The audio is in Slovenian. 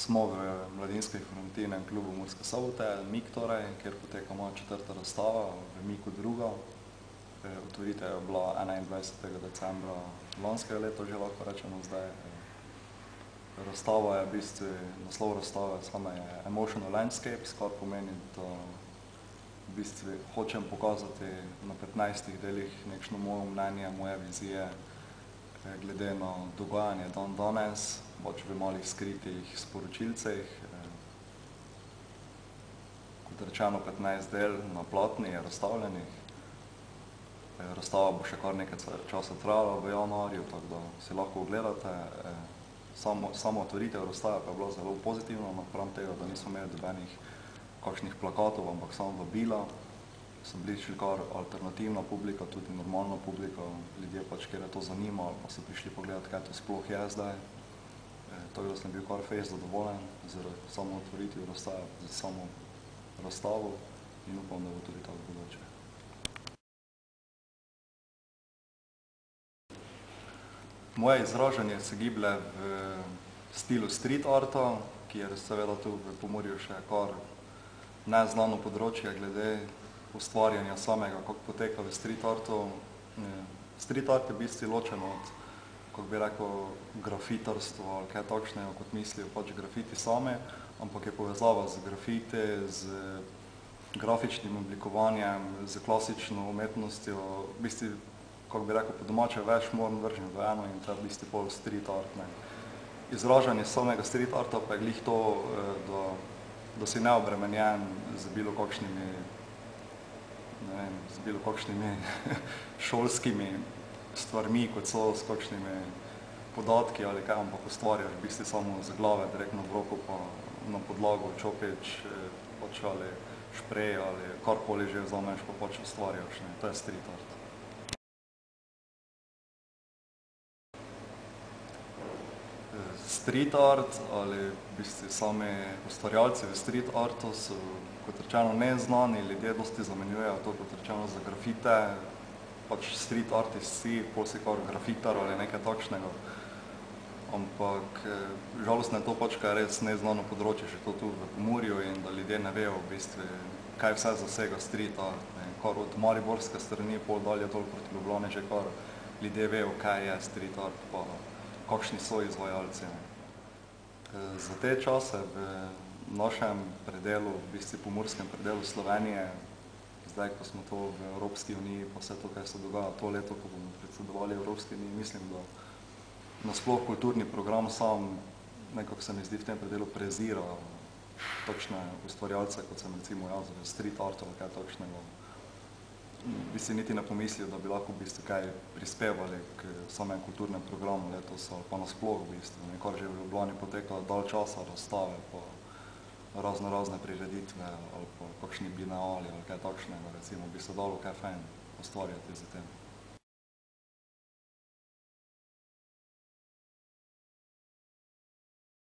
Smo v mladinskem informativnem klubu Murske Sobote, MIK torej, kjer poteka moja četrta razstava, v MIK-u druga. Otvoritev je bila enaindvajsetega decembra lanskega leta, že lahko rečemo zdaj. Razstava je v bistvu, naslov razstave same je Emotional landscapes, kar pomeni, da v bistvu hočem pokazati na petnajstih delih nekšno moje mnenje, moje vizije glede na dogajanje dandanes, pač v malih skritih sporočilcih. Kot rečeno, petnajst del na platnih je razstavljenih. Razstava bo še kar nekaj časa trajala v januarju, tako da si lahko ogledate. Samo sama otvoritev razstave pa je bila zelo pozitivna napram tega, da nismo imeli nobenih kakšnih plakatov, ampak samo vabila. So bili šli kar alternativna publika, tudi normalna publika, ljudje pač, katere to zanima, ali pa so prišli pogledat, kaj to sploh je zdaj. Tako da sem bil kar fejst zadovoljen s samo otvoritvijo razstave, s samo razstavo in upam, da bo tudi tako v bodoče. Moje izražanje se giblje v stilu street arta, kjer seveda tu v Pomurju še kar neznano področje glede ustvarjanja samega, kako poteka v street artu. Street art je v bistvu ločen od, kako bi rekel, grafitarstva ali kaj takšnega, kot mislijo pač grafiti sami, ampak je povezava z grafiti, z grafičnim oblikovanjem, s klasično umetnostjo, v bistvu, kako bi rekel po domače, več morem vrženo v eno in to je v bistvu pol street art, ne. Izražanje samega street arta pa je glih to, da da si neobremenjen z bilokakšnimi, ne vem, z bilokakšnimi šolskimi stvarmi, kot so s kakšnimi podatki ali kaj, ampak ustvarjaš v bistvu samo z glave direktno v roko pa na podlago čopič pač ali šprej ali karkoli že vzameš, pa pač ustvarjaš, ne, to je street art. Street art ali v bistvu sami ustvarjalci v street artu so, kot rečeno, neznani ljudje, dosti zamenjujejo to, kot rečeno, za grafite, pač street artist si, pol si kar grafitar ali nekaj takšnega. Ampak žalostno je to pač, ker je res neznano področje še to tu v Pomurju in da ljudje ne vejo v bistvu, kaj vse zasega street art, ne, kar od mariborske strani pol dalje dol proti Ljubljani že kar ljudje vejo, kaj je street art pa kakšni so izvajalci. Za te čase v našem predelu, v bistvu pomurskem predelu Slovenije, zdaj, ko smo to v Evropski uniji pa vse to, kaj se dogaja to leto, ko bomo predsedovali Evropski uniji, mislim, da nasploh kulturni program sam, nekako se mi zdi v tem predelu prezira takšne ustvarjalce, kot sem recimo jaz v street artu ali kaj takšnega. Bi si niti ne pomislil, da bi lahko v bistvu kaj prispevali k samemu kulturnemu programu letos ali pa nasploh v bistvu, ne, kar že v Ljubljani poteka dalj časa, razstave pa raznorazne prireditve ali pa kakšni bienali ali kaj takšnega recimo, bi se dalo kaj fajn ustvarjati s tem.